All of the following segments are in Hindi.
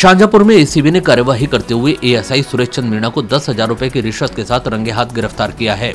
शाहजहांपुर में एसीबी ने कार्यवाही करते हुए एएसआई सुरेश चंद मीणा को दस हज़ार रूपए की रिश्वत के साथ रंगे हाथ गिरफ़्तार किया है।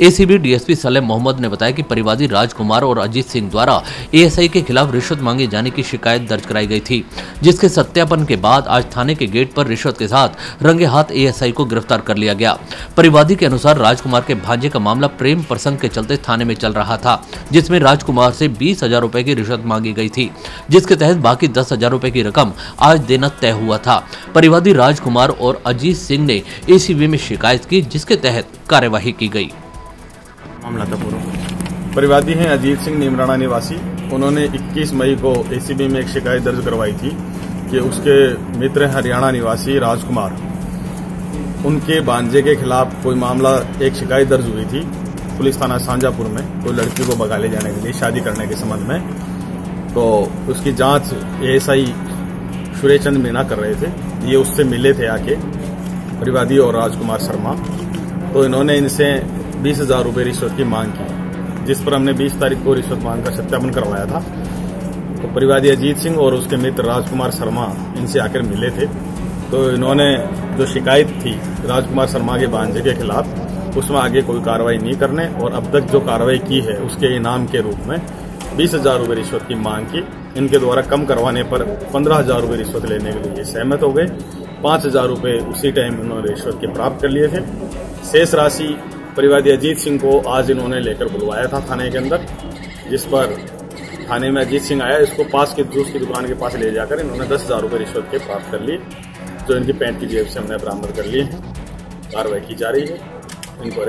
एसीबी डीएसपी सलेम मोहम्मद ने बताया कि परिवादी राजकुमार और अजीत सिंह द्वारा एएसआई के खिलाफ रिश्वत मांगे जाने की शिकायत दर्ज कराई गई थी, जिसके सत्यापन के बाद आज थाने के गेट पर रिश्वत के साथ रंगे हाथ एएसआई को गिरफ़्तार कर लिया गया। परिवादी के अनुसार राजकुमार के भांजे का मामला प्रेम प्रसंग के चलते थाने में चल रहा था, जिसमें राजकुमार से बीस हज़ार की रिश्वत मांगी गई थी, जिसके तहत बाकी दस हज़ार की रकम आज देना तय हुआ था। परिवादी राजकुमार और अजीत सिंह ने एसीबी में शिकायत की, जिसके तहत कार्यवाही की गई। मामला परिवादी हैं अजीत सिंह नीमराना निवासी। उन्होंने 21 मई को एसीबी में एक शिकायत दर्ज करवाई थी कि उसके मित्र हरियाणा निवासी राजकुमार। उनके भांजे के खिलाफ कोई मामला, एक शिकायत दर्ज हुई थी। पुलिस थाना सांजापुर में कोई लड़की को बगा ले जाने के लिए शादी करने के संबंध में। तो उसकी जाँच एएसआई सुरेश चंद मीना कर रहे थे, ये उससे मिले थे आके, परिवादी और राजकुमार शर्मा। तो इन्होंने इनसे बीस हज़ार रुपये रिश्वत की मांग की, जिस पर हमने 20 तारीख को रिश्वत मांग का सत्यापन करवाया था। तो परिवादी अजीत सिंह और उसके मित्र राजकुमार शर्मा इनसे आकर मिले थे। तो इन्होंने जो शिकायत थी राजकुमार शर्मा के भांजे के खिलाफ, उसमें आगे कोई कार्रवाई नहीं करने और अब तक जो कार्रवाई की है, उसके इनाम के रूप में बीस हज़ार रुपये रिश्वत की मांग की। इनके द्वारा कम करवाने पर पंद्रह हज़ार रुपये रिश्वत लेने के लिए सहमत हो गए। पाँच हज़ार रुपये उसी टाइम उन्होंने रिश्वत के प्राप्त कर लिए थे। शेष राशि परिवादी अजीत सिंह को आज इन्होंने लेकर बुलवाया था थाने के अंदर, जिस पर थाने में अजीत सिंह आया। इसको पास के जूस की दुकान के पास ले जाकर इन्होंने दस हज़ार रुपये रिश्वत के प्राप्त कर लिए, जो इनकी पैंट की जेब से हमने बरामद कर लिए हैं। कार्रवाई की जा रही है। इनको